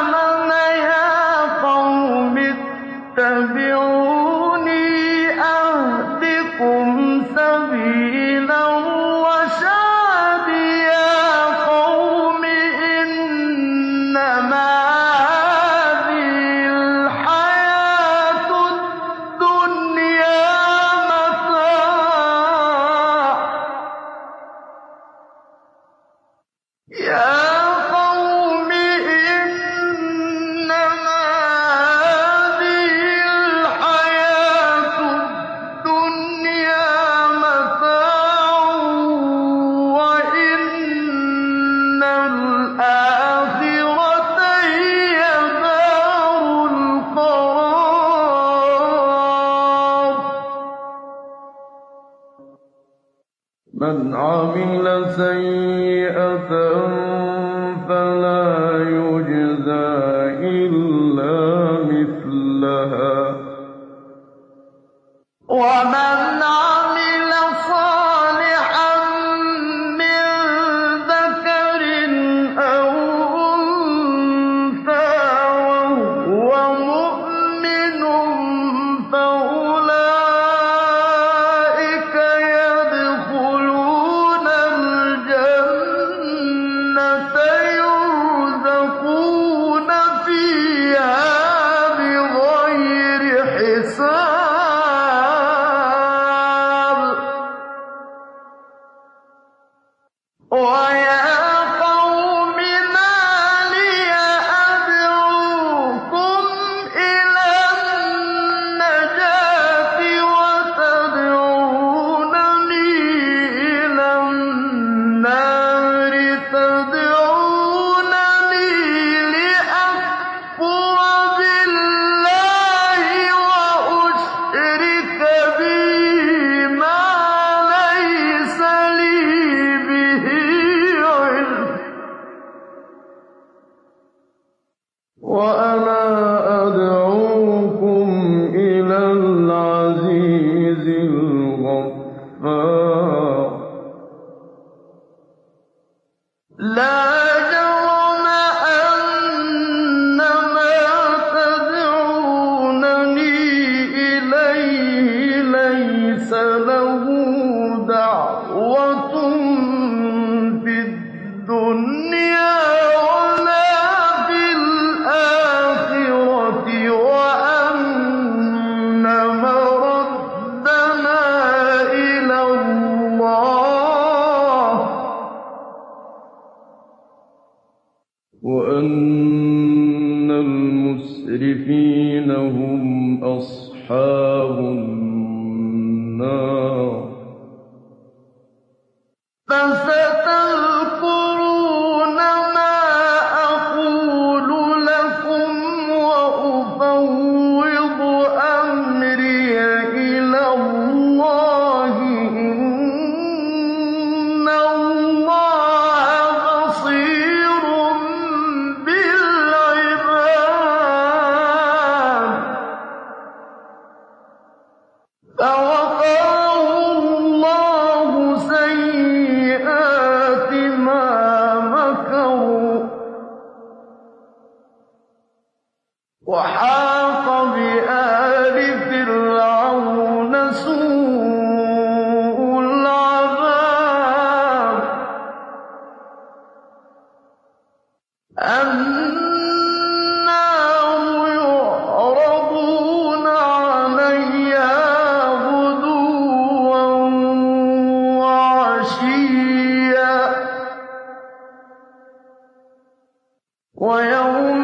آمَنَ يَا قَوْمِ اتَّبِعُونِ من عمل سيئة فلا يجزى إلا مثلها. ومن هو وَأَنَا أَدْعُوكُمْ إِلَى الْعَزِيزِ وأن المسرفين هم أصحاب النار. وحاق بآل فرعون سوء العذاب. النار يعرضون عليها غدوا وعشيا. ويوم